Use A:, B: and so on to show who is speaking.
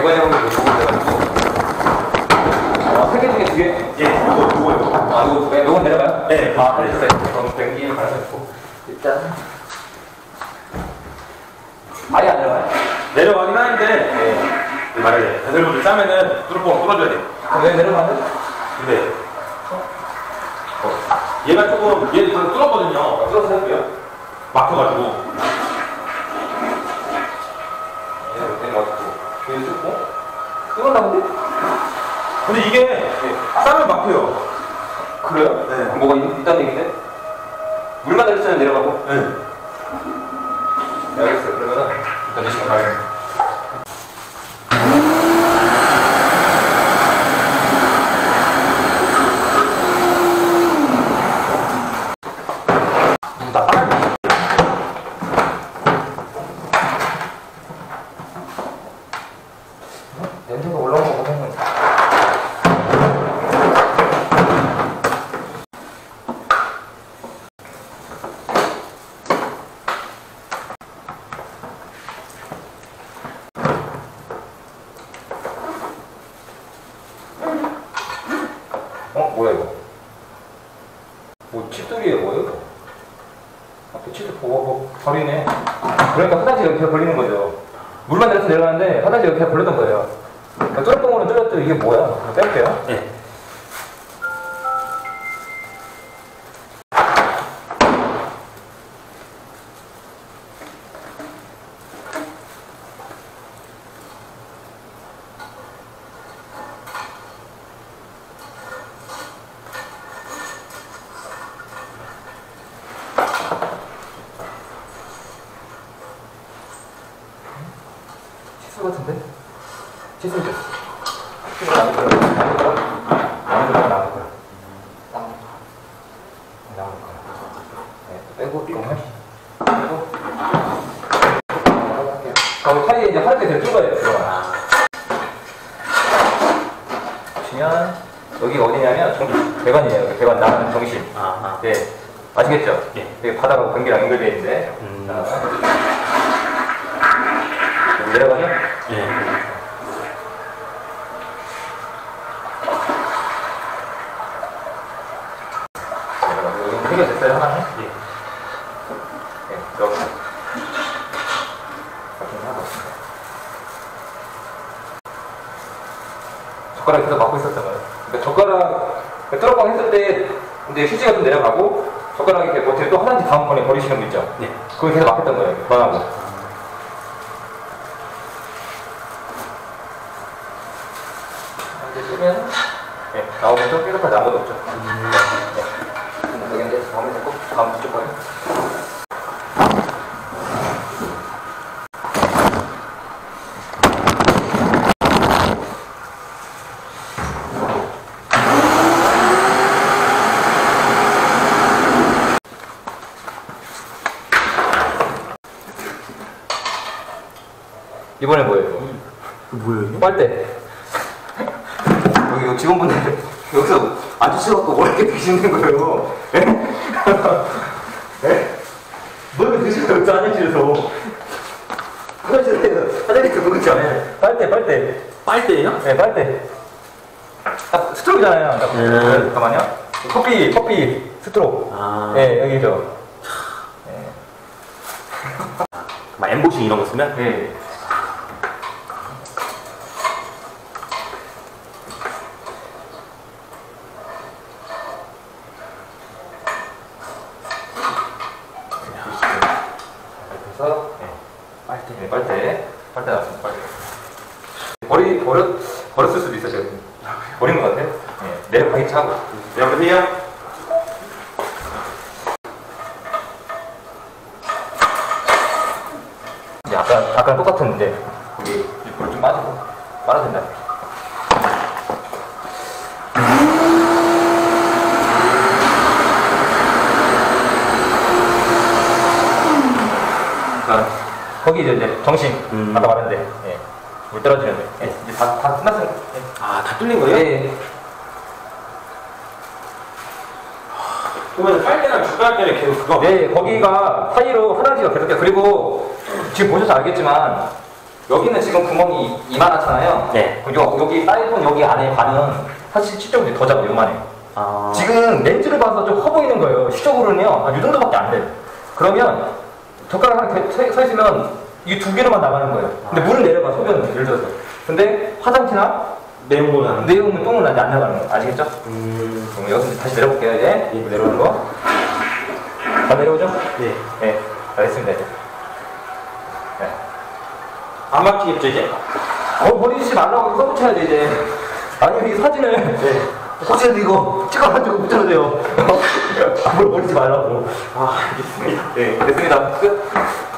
A: 대관이 형을 못 보고 돼가지고. 어, 세개 중에 두 개?
B: 예, 이거, 이거.
A: 아, 이거 왜, 요건 내려가요?
B: 네.
A: 아, 알겠어요. 그럼 변기를 있고. 일단. 아예 안 내려가요?
B: 내려가긴 하는데, 예. 만약에 배설물을 싸면은 뚜루뽕 뚫어줘야 돼.
A: 왜 내려가요?
B: 근데, 어, 얘가 조금, 다 뚫었거든요.
A: 해볼게요.
B: 막혀가지고.
A: 예, 이렇게 맞고. 여기 뚫고. 뚫으려고 근데?
B: 근데 이게 싸면 막혀요.
A: 그래요?
B: 네.
A: 뭐가 있, 있다는 얘기인데? 물만 내렸으면 내려가고?
B: 네.
A: 네, 알겠어요. 그러면은 일단 내시경 가야겠네.
B: 나 빨리.
A: 냄새가 올라온 거 보면 어? 뭐야 이거? 뭐 칩돌이에요 뭐예요? 이거? 앞에 칩돌 보고 버리네. 그러니까 화장실 이렇게 걸리는 거죠. 물만 내려서 내려가는데 화장실 이렇게 걸렸던 거예요. 그러니까 쫄뽕으로 뚫렸더니 이게 뭐야? 뺄게요.
B: 예.
A: 칫솔 같은데? 거야 거야 거야 거야 거야 네, 빼고 빼고 그럼 이제 보시면 어디냐면 정, 여기
B: 아, 아.
A: 예 아시겠죠?
B: 예.
A: 여기 바닥하고 변기랑 연결되어 있는데
B: 음.
A: 자, 내려가면
B: 예.
A: 내려가고 여기 해결됐어요 하나는?
B: 예.
A: 네, 이렇게 확인 하고 있습니다. 젓가락 계속 막고 있었던 거예요. 그러니까 젓가락 뚜럭방 했을 때 이제 휴지가 좀 내려가고 젓가락이 이렇게 버티고 또 화장지 다음번에 버리시는 거 있죠?
B: 네.
A: 그걸 계속 막혔던 거예요. 변하고. 이제 쓰면 네, 나오면 또 깨끗하지 아무것도 없죠. 네. 여기 이제 다음에 잡고 다음 뒤쪽 가요. 이번에 뭐예요?
B: 뭐예요?
A: 빨대. 여기 요 직원분들 여기서 앉으셔갖고 뭐 이렇게 드시는 거예요? 예? 예? 뭐 이렇게 드시는 거예요? 화장실에서. 화장실에서 화장실 그거 있죠? 빨대, 빨대.
B: 빨대예요?
A: 네, 빨대. 딱 스트로크잖아요. 딱.
B: 네.
A: 잠깐만요. 커피, 커피, 스트로크.
B: 아.
A: 네, 여기죠.
B: 막 엠보싱 이런 거 쓰면?
A: 네. 그래서 네. 빨대, 네, 빨대, 나왔습니다. 빨대. 버리 버렸 버렸을 수도 있어요. 제가. 버린 것 같아요. 네. 내려가기 차고.
B: 여보세요?
A: 이제 아까 아까 똑같은데 거기 불좀 빠지고 빨아야 된다. 그러니까 거기 이제, 이제 정신
B: 음.
A: 아까 말했는데 예. 물 떨어지면 돼. 예, 이제 다, 다 끝났어요. 예.
B: 아, 다 뚫린 거예요?
A: 예.
B: 그러면 빨대랑 때는 계속 그거.
A: 네, 거기가 사이로 화장지가 계속 그리고 지금 보셔서 알겠지만 여기는 지금 구멍이 이만하잖아요.
B: 네.
A: 그리고 여기 사이폰 여기 안에 반은 사실 실적으로 더 작아 요만해.
B: 아.
A: 지금 렌즈를 봐서 좀 커 보이는 거예요. 시적으로는요, 한이 정도밖에 안 돼. 그러면 젓가락 하나 서, 서 있으면 이두 개로만 나가는 거예요. 근데 물을 내려봐, 소변은 예를 들어서. 근데 화장지나
B: 내용물 하는.
A: 내용은 똥은 아직 안 나가는 거예요. 아시겠죠?
B: 음.
A: 그럼 여기서 다시 내려볼게요, 이제. 이 내려오는 거. 다 내려오죠?
B: 네.
A: 네, 알겠습니다, 이제. 네.
B: 안 막히겠죠, 이제?
A: 어, 버리지 말라고 써붙여야 돼, 이제. 아니, 이 사진을. 네. 혹시라도 이거 찍어가지고 돼요. 뭘 버리지 말라고.
B: 아, 알겠습니다.
A: 네, 됐습니다. 끝.